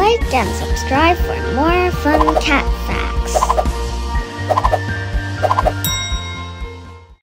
Like and subscribe for more fun cat facts.